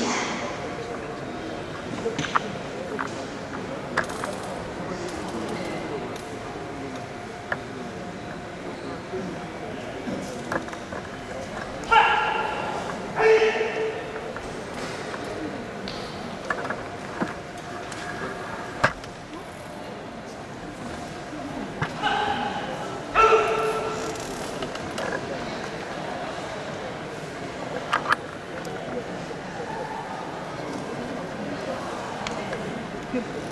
Yeah. people.